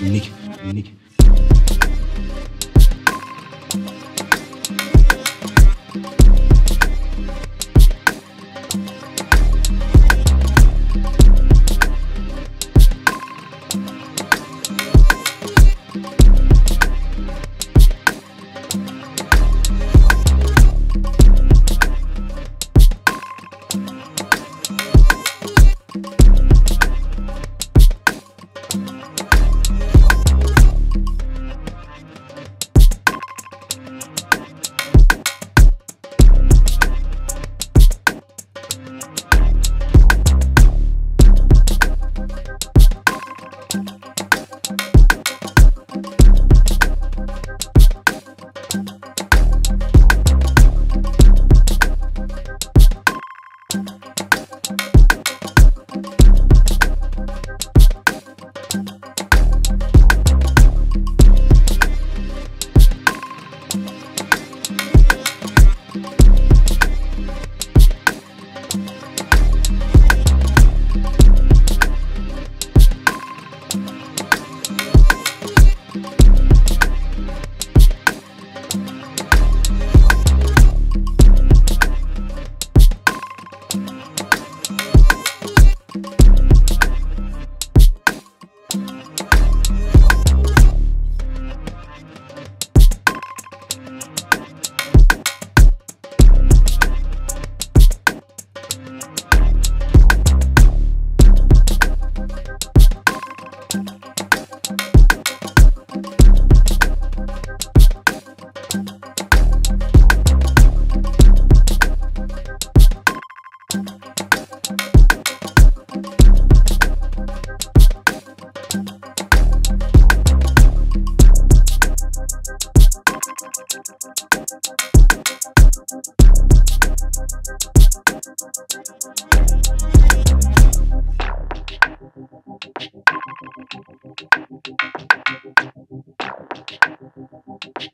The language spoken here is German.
Nick, Nick. Nick. Thank you.